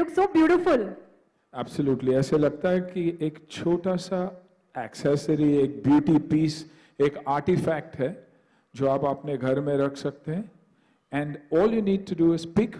Looks so beautiful. Absolutely ऐसे लगता है कि एक छोटा सा एक्सेसरी एक ब्यूटी पीस एक आर्टिफैक्ट है जो आप अपने घर में रख सकते हैं। And all you need to do is pick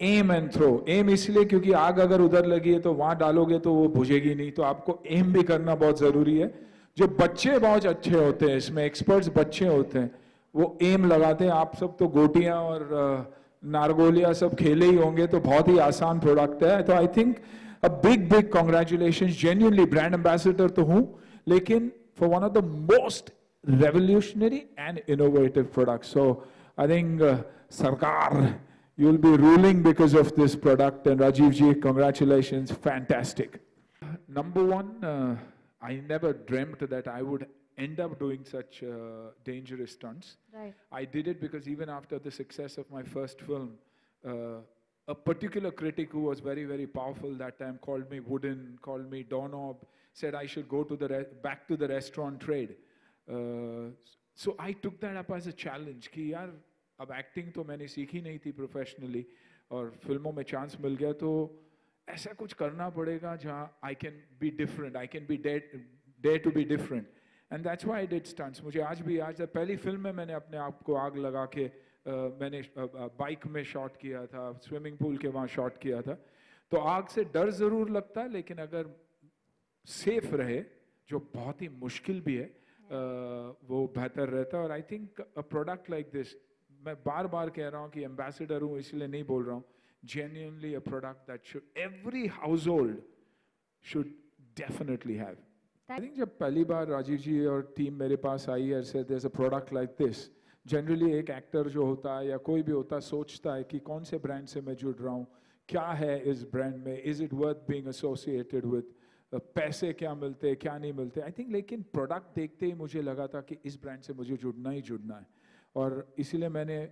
M and throw M इसलिए क्योंकि आग अगर उधर लगी है तो वहाँ डालोगे तो वो बुझेगी नहीं। तो आपको एम भी करना बहुत ज़रूरी है। जो बच्चे बहुत अच्छे होते हैं, इसमें एक्सपर्ट्स बच्चे होते हैं, वो एम लगाते हैं। आप सब तो गोटियाँ और नारगोलिया सब खेले ही होंगे तो बहुत ही आसान प्रोडक्ट है। तो I think a big big congratulation genuinely brand ambassador तो हूँ, लेकिन for one of the most revolutionary and innovative product so I think sarkar you will be ruling because of this product and Rajiv ji congratulation fantastic number one I never dreamed that I would end up doing such uh, dangerous stunts. Right. I did it because even after the success of my first film, uh, a particular critic who was very, very powerful that time called me wooden, called me doorknob, said I should go to the re- back to the restaurant trade. Uh, so I took that up as a challenge कि यार अब acting तो मैंने सीखी नहीं थी professionally और फिल्मों में चांस मिल गया तो ऐसा कुछ करना पड़ेगा जहाँ I can be different I can be day to be different and that's why I did stunts मुझे आज भी आज पहली फ़िल्म में मैंने अपने आप को आग लगा के मैंने बाइक में शॉट किया था स्विमिंग पूल के वहाँ शॉट किया था। तो आग से डर ज़रूर लगता है, लेकिन अगर सेफ़ रहे, जो बहुत ही मुश्किल भी है वो बेहतर रहता है। और I think a product like this मैं बार बार कह रहा हूँ कि एम्बेसडर हूँ, इसलिए नहीं बोल रहा हूँ। Genuinely a product that should, every household should definitely have. I think जब पहली बार राजीव जी और टीम मेरे पास आई है से there's a product like this, generally एक एक्टर जो होता है या कोई भी होता है सोचता है कि कौन से ब्रांड से मैं जुड़ रहा हूँ क्या है इस ब्रांड में is it worth being associated with पैसे क्या मिलते हैं क्या नहीं मिलते? आई थिंक लेकिन प्रोडक्ट देखते ही मुझे लगा था कि इस ब्रांड से मुझे जुड़ना ही जुड़ना है। और इसीलिए मैंने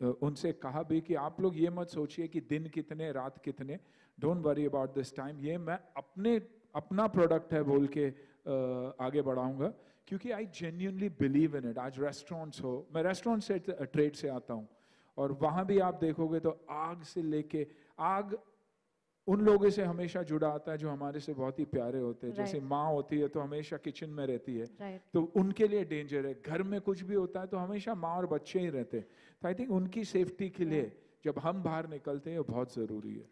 उनसे कहा भी कि आप लोग ये मत सोचिए कि दिन कितने रात कितने। Don't worry about this time ये मैं अपने अपना प्रोडक्ट है बोल के uh, आगे बढ़ाऊँगा। क्योंकि I genuinely believe in it आज रेस्टोरेंट्स हो मैं रेस्टोरेंट से ट्रेड से आता हूँ। और वहाँ भी आप देखोगे तो आग से लेके आग उन लोगों से हमेशा जुड़ा आता है जो हमारे से बहुत ही प्यारे होते हैं। जैसे माँ होती है तो हमेशा किचन में रहती है। Right. तो उनके लिए डेंजर है। घर में कुछ भी होता है तो हमेशा माँ और बच्चे ही रहते हैं। तो आई थिंक उनकी सेफ्टी के लिए जब हम बाहर निकलते हैं बहुत ज़रूरी है।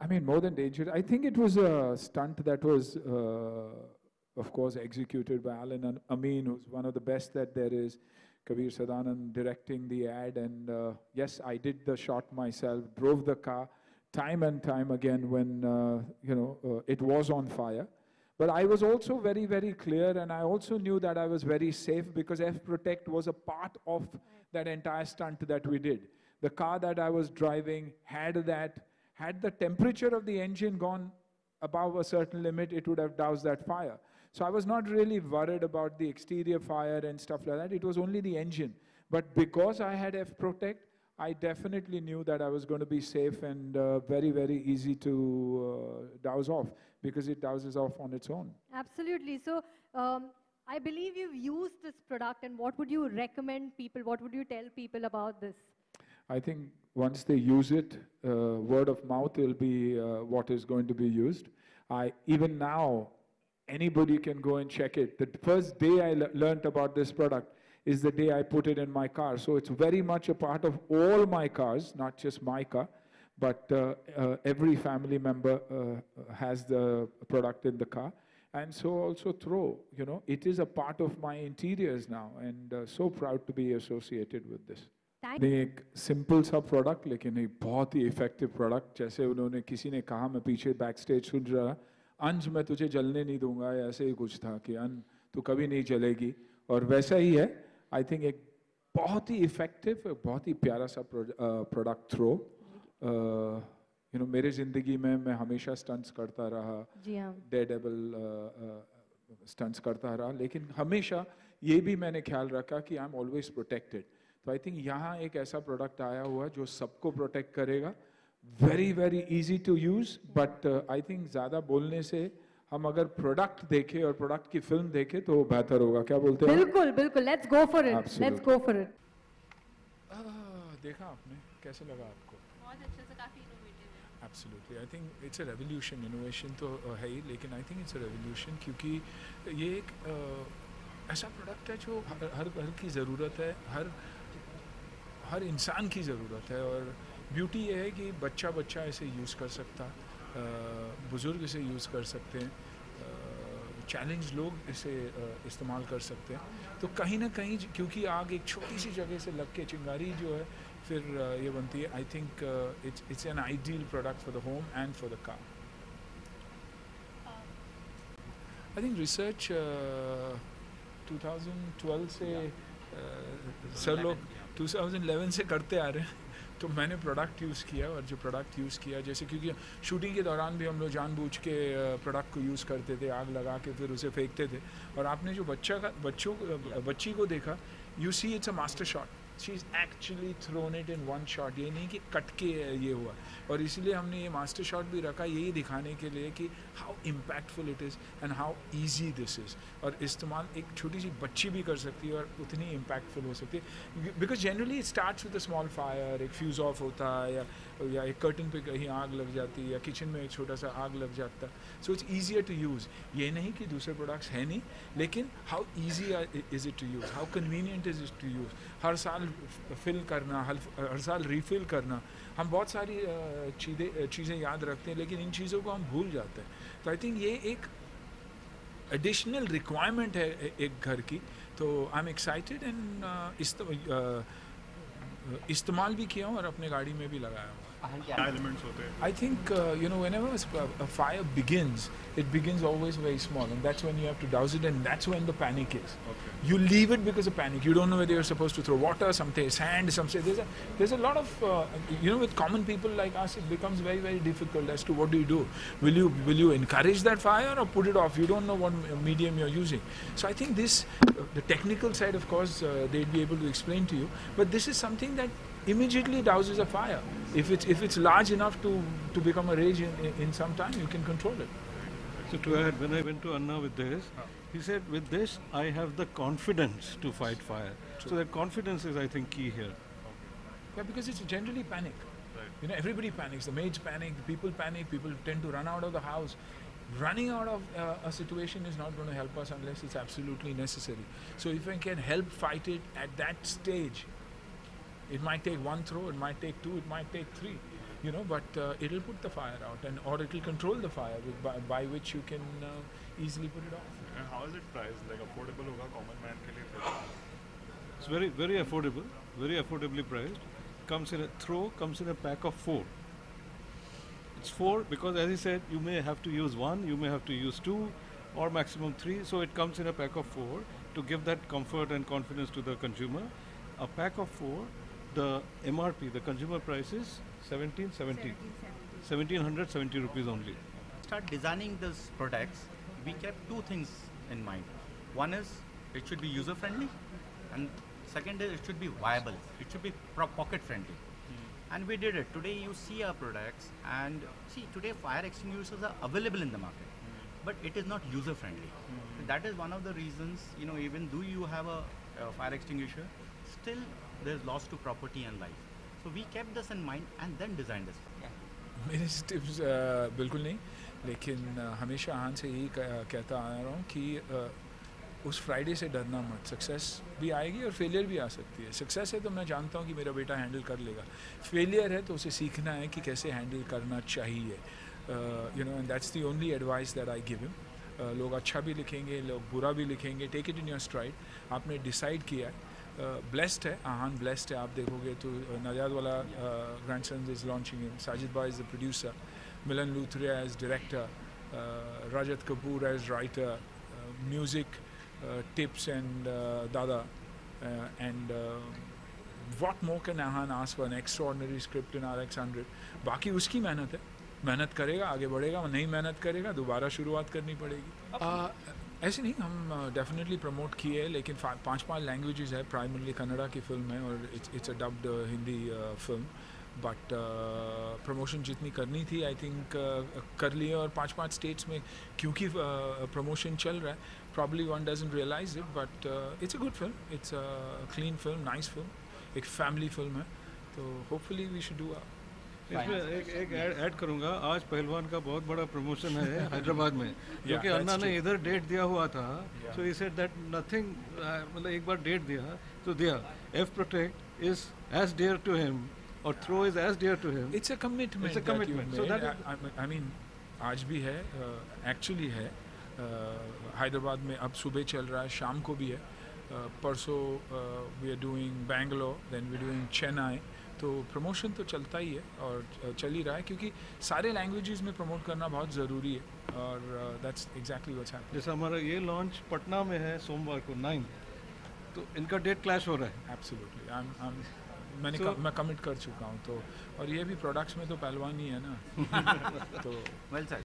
I mean, more than danger, I think it was a stunt that was, uh, of course, executed by Alan Am- Amin, who's one of the best that there is. Kabir Sadanand directing the ad, and uh, yes, I did the shot myself, drove the car time and time again when, uh, you know, uh, it was on fire. But I was also very, very clear, and I also knew that I was very safe because F Protect was a part of that entire stunt that we did. The car that I was driving had that, had the temperature of the engine gone above a certain limit, it would have doused that fire. So I was not really worried about the exterior fire and stuff like that. It was only the engine. But because I had F Protect, I definitely knew that I was going to be safe and uh, very, very easy to uh, douse off because it douses off on its own. Absolutely. So, um, I believe you've used this product, and what would you recommend people? What would you tell people about this? I think once they use it, uh, word of mouth will be uh, what is going to be used. I even now, anybody can go and check it. The first day I le- learned about this product is the day I put it in my car. So it's very much a part of all my cars, not just my car, but uh, uh, every family member uh, has the product in the car. And so also throw, you know, it is a part of my interiors now, and uh, so proud to be associated with this. नहीं एक simple सा product लेकिन एक बहुत ही effective product जैसे उन्होंने किसी ने कहा मैं पीछे बैक स्टेज सुन रहा अंज मैं तुझे जलने नहीं दूँगा ऐसे ही कुछ था कि अन तू कभी नहीं जलेगी। और वैसा ही है आई थिंक एक बहुत ही इफ़ेक्टिव बहुत ही प्यारा सा प्रोडक्ट थ्रो यू नो मेरे ज़िंदगी में मैं हमेशा स्टंट्स करता रहा जी हाँ। डेडेबल स्टंट्स करता रहा लेकिन हमेशा ये भी मैंने ख्याल रखा कि आई एम ऑलवेज प्रोटेक्टेड तो आई थिंक यहाँ एक ऐसा प्रोडक्ट आया हुआ है जो सबको प्रोटेक्ट करेगा। Very very easy to use but I think ज़्यादा बोलने से हम अगर प्रोडक्ट देखें और प्रोडक्ट की फ़िल्म देखें तो वो बेहतर होगा। क्या बोलते हैं बिल्कुल बिल्कुल। Let's go for it let's go for it देखा आपने? कैसे लगा आपको? बहुत अच्छे से काफ़ी इनोवेटिव है। Absolutely I think it's a revolution innovation तो uh, है ही लेकिन I think it's a revolution क्योंकि ये एक uh, ऐसा प्रोडक्ट है जो हर हर हर की ज़रूरत है। हर हर इंसान की ज़रूरत है और ब्यूटी ये है कि बच्चा बच्चा इसे यूज़ कर सकता बुज़ुर्ग इसे यूज़ कर सकते हैं चैलेंज लोग इसे इस्तेमाल कर सकते हैं। तो कहीं ना कहीं क्योंकि आग एक छोटी सी जगह से लग के चिंगारी जो है फिर ये बनती है। I think it's it's an ideal product for the home and for the car I think research 2012 से uh, सर लोग 2011 से करते आ रहे हैं तो मैंने प्रोडक्ट यूज़ किया और जो प्रोडक्ट यूज़ किया, जैसे क्योंकि शूटिंग के दौरान भी हम लोग जानबूझ के प्रोडक्ट को यूज़ करते थे, आग लगा के फिर उसे फेंकते थे। और आपने जो बच्चा का, बच्चों बच्ची को देखा you see it's a master shot she is actually thrown it in one shot ये नहीं कि कट के ये हुआ। और इसीलिए हमने ये मास्टर शॉट भी रखा यही दिखाने के लिए कि how impactful it is and how easy this is और इस्तेमाल एक छोटी सी बच्ची भी कर सकती है और उतनी इम्पैक्टफुल हो सकती है। Because generally it starts with a small fire एक फ्यूज़ ऑफ़ होता है या या एक कर्टन पे कहीं आग लग जाती है या किचन में एक छोटा सा आग लग जाता so it's easier to use ये नहीं कि दूसरे प्रोडक्ट्स हैं नहीं, लेकिन how easy is it to use how convenient is it to use हर साल फिल करना हल हर साल रीफिल करना। हम बहुत सारी चीज़ें चीज़ें याद रखते हैं, लेकिन इन चीज़ों को हम भूल जाते हैं। तो आई थिंक ये एक एडिशनल रिक्वायरमेंट है एक घर की। तो आई एम एक्साइटेड एंड इस्तेमाल भी किया हूँ और अपने गाड़ी में भी लगाया हूँ। I think, uh, you know, whenever a fire begins, it begins always very small, and that's when you have to douse it, and that's when the panic is. Okay. You leave it because of panic. You don't know whether you're supposed to throw water, some say sand, some say there's a, there's a lot of, uh, you know, with common people like us, it becomes very, very difficult as to what do you do. Will you, will you encourage that fire or put it off? You don't know what medium you're using. So I think this, uh, the technical side, of course, uh, they'd be able to explain to you, but this is something that immediately douses a fire. If it's if it's large enough to to become a rage in, in, some time, you can control it. So to add, when I went to Anna with this, he said, with this, I have the confidence to fight fire. So that confidence is, I think, key here. Yeah, because it's generally panic. Right. You know, everybody panics. The maids panic. The people panic. People tend to run out of the house. Running out of uh, a situation is not going to help us unless it's absolutely necessary. So if I can help fight it at that stage, it might take one throw, it might take two, it might take three. You know, but uh, it'll put the fire out, and or it'll control the fire with, by, by which you can uh, easily put it off. And how is it priced? Like affordable होगा common man के लिए फिर? It's very, very affordable, very affordably priced. Comes in a throw, comes in a pack of four. It's four because, as he said, you may have to use one, you may have to use two, or maximum three. So it comes in a pack of four to give that comfort and confidence to the consumer. A pack of four, the MRP, the consumer price is 1770. 1770 rupees only. start designing these products, we kept two things in mind. One is it should be user friendly, and second is it should be viable. It should be pocket friendly. Hmm. And we did it. Today you see our products, and see today fire extinguishers are available in the market, hmm. but it is not user friendly. Hmm. That is one of the reasons. You know, even though you have a, a fire extinguisher, still there is loss to property and life. So we kept this in mind and then designed this. मेरे tips बिल्कुल नहीं, लेकिन हमेशा हान से यही कहता आ रहा हूँ कि उस फ्राइडे से डरना मत। सक्सेस भी आएगी और फेलियर भी आ सकती है। सक्सेस है तो मैं जानता हूँ कि मेरा बेटा हैंडल कर लेगा। फेलियर है तो उसे सीखना है कि कैसे हैंडल करना चाहिए। You know and that's the only advice that I give him लोग अच्छा भी लिखेंगे, लोग बुरा भी लिखेंगे। Take it in your stride आपने डिसाइड किया है। ब्लेस्ड है, आहान ब्लेस्ड है, आप देखोगे तो नजाद वाला grandson is launching in Sajid bhai is the producer Milan Luthria as director Rajat Kapoor as writer music Tips and dada and what what more can Ahan ask for? An extraordinary script in RX100 बाकी उसकी मेहनत है। मेहनत करेगा, आगे बढ़ेगा, नहीं मेहनत करेगा, दोबारा शुरुआत करनी पड़ेगी। ऐसे नहीं, हम डेफिनेटली प्रमोट किए लेकिन पाँच पाँच लैंग्वेजेस है प्राइमरली कन्नड़ा की फ़िल्म है और it's it's a dubbed Hindi film but promotion जितनी करनी थी आई थिंक कर लिए और पाँच पाँच स्टेट्स में, क्योंकि प्रमोशन चल रहा है probably one doesn't realize it but it's a good film it's a clean film nice film एक फैमिली फ़िल्म है तो होपफुली वी शुड डू इसमें एक एक ऐड ऐड करूँगा आज पहलवान का बहुत बड़ा प्रमोशन है हैदराबाद में क्योंकि अन्ना ने इधर डेट दिया हुआ था. So he said that nothing मतलब एक बार डेट दिया तो दिया F protect is as dear to him और throw is as dear to him you've commitment. So made. that is- I, I- I mean, आज भी है, एक्चुअली uh, है. हैदराबाद में अब सुबह चल रहा है, शाम को भी है. Uh, परसों we are doing Bangalore, then we doing Chennai. तो प्रमोशन तो चलता ही है और चल ही रहा है क्योंकि सारे लैंग्वेजेस में प्रमोट करना बहुत ज़रूरी है और दैट्स एग्जैक्टली व्हाट्स हैपनिंग जैसे हमारा ये लॉन्च पटना में है सोमवार को नाइन तो इनका डेट क्लैश हो रहा है। एब्सोल्युटली आई एम मैंने So- मैं कमिट कर चुका हूँ तो और ये भी प्रोडक्ट्स में तो पहलवान ही है ना। तो Well said.